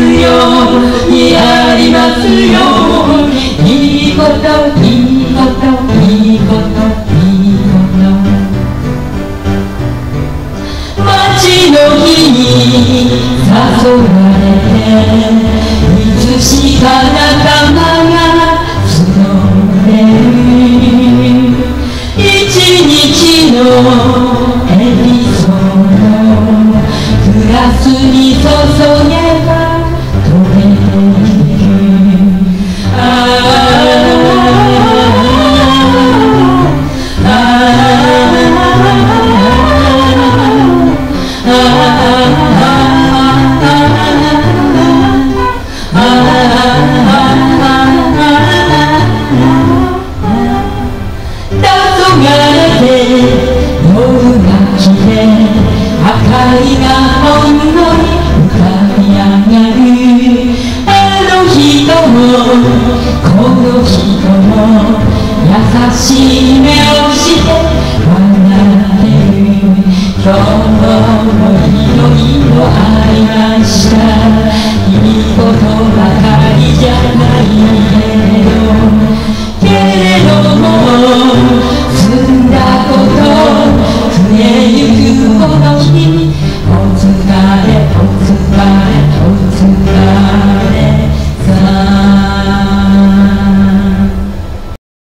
よいやありますよいいこといいこといいこといいこと街の日に誘われていつしか仲間が集れる一日のエピソードグラスに注げこの人も優しい目をして笑ってる今日